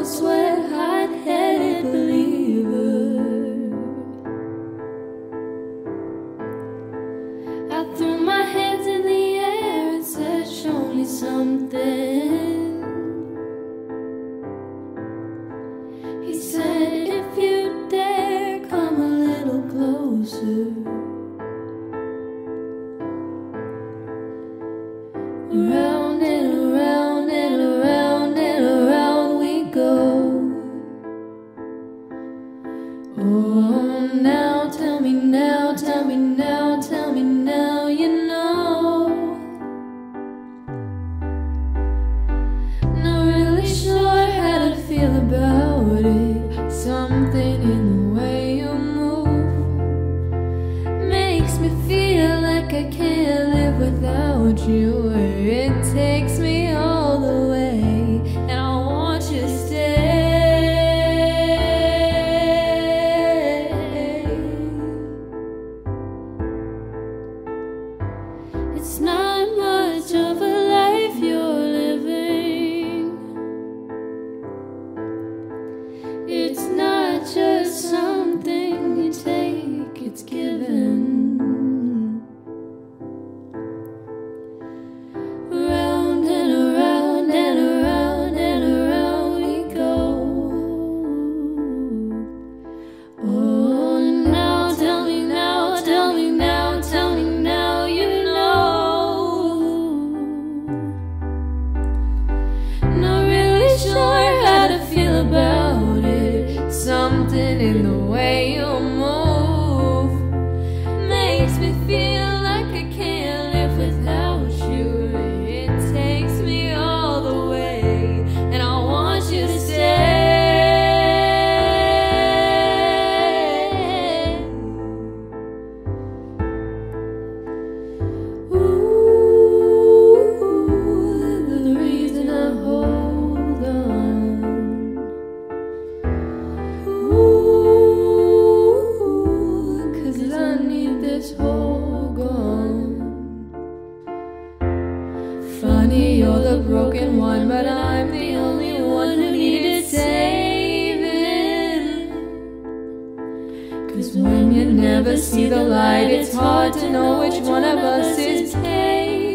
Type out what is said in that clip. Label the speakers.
Speaker 1: was where I'd headed believer. I threw my hands in the air and said, Show me something. He said, If you dare, come a little closer. Now tell me now, tell me now, tell me now, you know. Not really sure how to feel about it. Something in the way you move makes me feel like I can't live without you. In the Funny, you're the broken one, but I'm the only one who needed saving. Cause when you never see the light, it's hard to know which one of us is taken.